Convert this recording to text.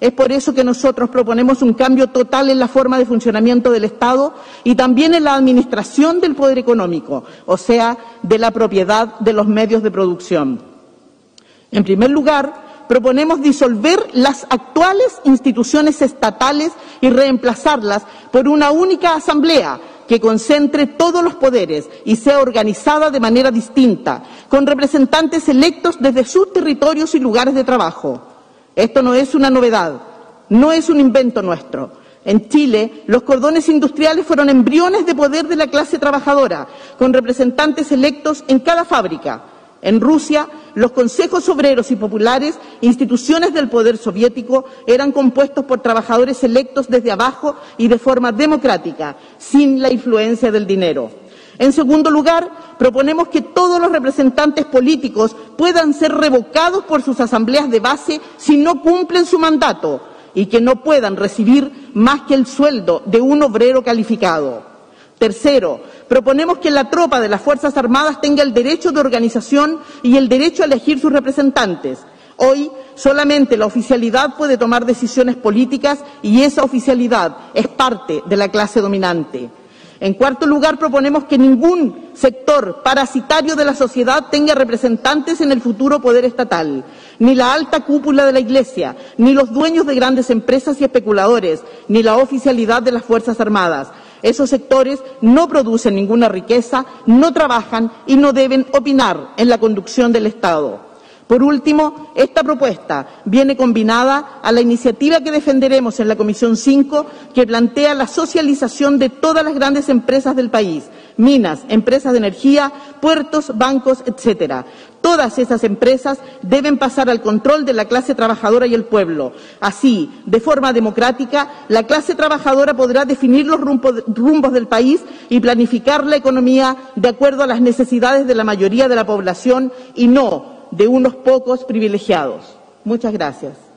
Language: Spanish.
Es por eso que nosotros proponemos un cambio total en la forma de funcionamiento del Estado y también en la administración del poder económico, o sea, de la propiedad de los medios de producción. En primer lugar, proponemos disolver las actuales instituciones estatales y reemplazarlas por una única asamblea que concentre todos los poderes y sea organizada de manera distinta, con representantes electos desde sus territorios y lugares de trabajo. Esto no es una novedad, no es un invento nuestro. En Chile, los cordones industriales fueron embriones de poder de la clase trabajadora, con representantes electos en cada fábrica. En Rusia, los consejos obreros y populares, instituciones del poder soviético, eran compuestos por trabajadores electos desde abajo y de forma democrática, sin la influencia del dinero. En segundo lugar, proponemos que todos los representantes políticos puedan ser revocados por sus asambleas de base si no cumplen su mandato y que no puedan recibir más que el sueldo de un obrero calificado. Tercero, proponemos que la tropa de las Fuerzas Armadas tenga el derecho de organización y el derecho a elegir sus representantes. Hoy solamente la oficialidad puede tomar decisiones políticas y esa oficialidad es parte de la clase dominante. En cuarto lugar, proponemos que ningún sector parasitario de la sociedad tenga representantes en el futuro poder estatal, ni la alta cúpula de la Iglesia, ni los dueños de grandes empresas y especuladores, ni la oficialidad de las Fuerzas Armadas. Esos sectores no producen ninguna riqueza, no trabajan y no deben opinar en la conducción del Estado. Por último, esta propuesta viene combinada a la iniciativa que defenderemos en la Comisión 5, que plantea la socialización de todas las grandes empresas del país, minas, empresas de energía, puertos, bancos, etcétera. Todas esas empresas deben pasar al control de la clase trabajadora y el pueblo. Así, de forma democrática, la clase trabajadora podrá definir los rumbos del país y planificar la economía de acuerdo a las necesidades de la mayoría de la población y no de unos pocos privilegiados. Muchas gracias.